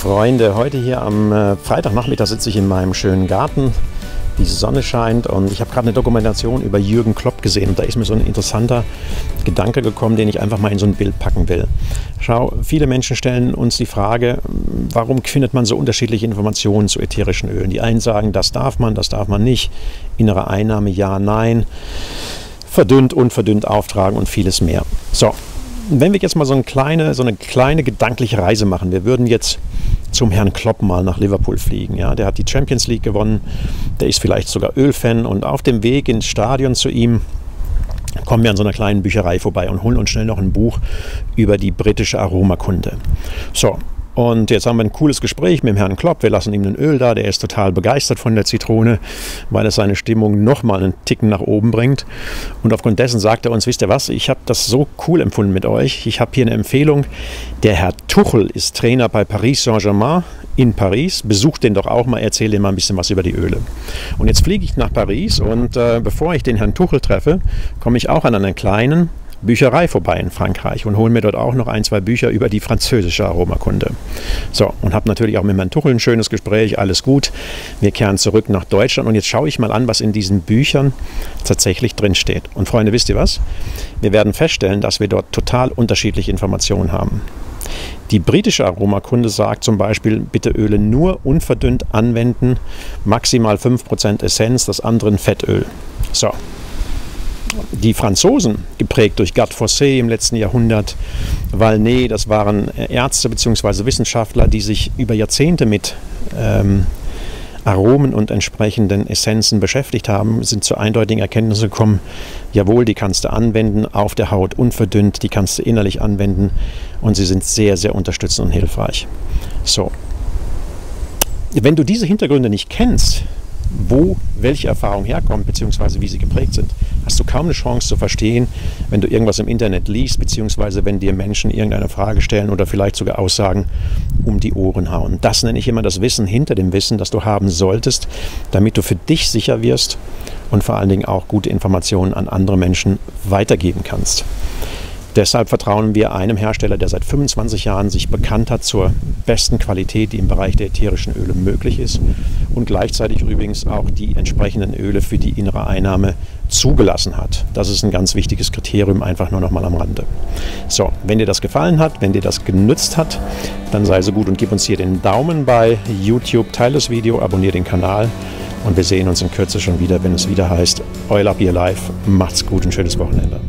Freunde, heute hier am äh, Freitagnachmittag sitze ich in meinem schönen Garten. Die Sonne scheint und ich habe gerade eine Dokumentation über Jürgen Klopp gesehen und da ist mir so ein interessanter Gedanke gekommen, den ich einfach mal in so ein Bild packen will. Schau, viele Menschen stellen uns die Frage, warum findet man so unterschiedliche Informationen zu ätherischen Ölen? Die einen sagen, das darf man, das darf man nicht, innere Einnahme ja, nein, verdünnt, unverdünnt auftragen und vieles mehr. So, wenn wir jetzt mal so eine kleine, so eine kleine gedankliche Reise machen, wir würden jetzt zum Herrn Klopp mal nach Liverpool fliegen. Ja, der hat die Champions League gewonnen, der ist vielleicht sogar Ölfan und auf dem Weg ins Stadion zu ihm kommen wir an so einer kleinen Bücherei vorbei und holen uns schnell noch ein Buch über die britische Aromakunde. So, und jetzt haben wir ein cooles Gespräch mit dem Herrn Klopp. Wir lassen ihm ein Öl da. Der ist total begeistert von der Zitrone, weil es seine Stimmung nochmal einen Ticken nach oben bringt. Und aufgrund dessen sagt er uns, wisst ihr was, ich habe das so cool empfunden mit euch. Ich habe hier eine Empfehlung. Der Herr Tuchel ist Trainer bei Paris Saint-Germain in Paris. Besucht den doch auch mal, erzähle ihm mal ein bisschen was über die Öle. Und jetzt fliege ich nach Paris und äh, bevor ich den Herrn Tuchel treffe, komme ich auch an einen kleinen Bücherei vorbei in Frankreich und hole mir dort auch noch ein, zwei Bücher über die französische Aromakunde. So, und habe natürlich auch mit Herrn Tuchel ein schönes Gespräch, alles gut. Wir kehren zurück nach Deutschland und jetzt schaue ich mal an, was in diesen Büchern tatsächlich drinsteht. Und Freunde, wisst ihr was? Wir werden feststellen, dass wir dort total unterschiedliche Informationen haben. Die britische Aromakunde sagt zum Beispiel, bitte Öle nur unverdünnt anwenden, maximal 5% Essenz, das andere Fettöl. So, die Franzosen, geprägt durch Gad Fossé im letzten Jahrhundert, Valnet, das waren Ärzte bzw. Wissenschaftler, die sich über Jahrzehnte mit ähm, Aromen und entsprechenden Essenzen beschäftigt haben, sind zu eindeutigen Erkenntnissen gekommen, jawohl, die kannst du anwenden, auf der Haut unverdünnt, die kannst du innerlich anwenden und sie sind sehr, sehr unterstützend und hilfreich. So. Wenn du diese Hintergründe nicht kennst, wo welche Erfahrungen herkommen, beziehungsweise wie sie geprägt sind, hast du kaum eine Chance zu verstehen, wenn du irgendwas im Internet liest, beziehungsweise wenn dir Menschen irgendeine Frage stellen oder vielleicht sogar Aussagen um die Ohren hauen. Das nenne ich immer das Wissen hinter dem Wissen, das du haben solltest, damit du für dich sicher wirst und vor allen Dingen auch gute Informationen an andere Menschen weitergeben kannst. Deshalb vertrauen wir einem Hersteller, der seit 25 Jahren sich bekannt hat zur besten Qualität, die im Bereich der ätherischen Öle möglich ist und gleichzeitig übrigens auch die entsprechenden Öle für die innere Einnahme zugelassen hat. Das ist ein ganz wichtiges Kriterium, einfach nur noch mal am Rande. So, wenn dir das gefallen hat, wenn dir das genützt hat, dann sei so gut und gib uns hier den Daumen bei YouTube, teile das Video, abonniere den Kanal und wir sehen uns in Kürze schon wieder, wenn es wieder heißt Up Your Life. Macht's gut und schönes Wochenende.